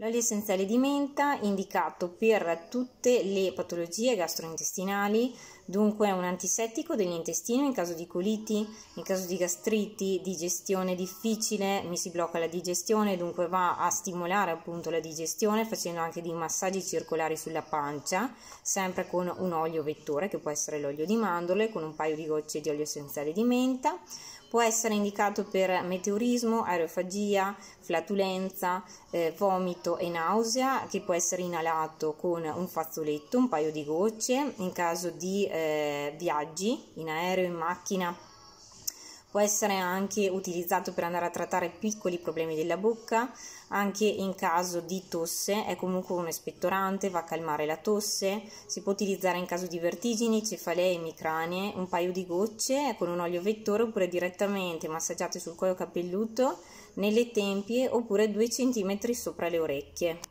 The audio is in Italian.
L'olio essenziale di menta indicato per tutte le patologie gastrointestinali, dunque è un antisettico dell'intestino in caso di coliti, in caso di gastriti, digestione difficile, mi si blocca la digestione, dunque va a stimolare appunto la digestione facendo anche dei massaggi circolari sulla pancia, sempre con un olio vettore che può essere l'olio di mandorle con un paio di gocce di olio essenziale di menta Può essere indicato per meteorismo, aerofagia, flatulenza, eh, vomito e nausea che può essere inalato con un fazzoletto, un paio di gocce in caso di eh, viaggi in aereo, in macchina Può essere anche utilizzato per andare a trattare piccoli problemi della bocca, anche in caso di tosse, è comunque un espettorante, va a calmare la tosse, si può utilizzare in caso di vertigini, cefalee, emicranie, un paio di gocce con un olio vettore oppure direttamente massaggiate sul cuoio capelluto, nelle tempie oppure 2 cm sopra le orecchie.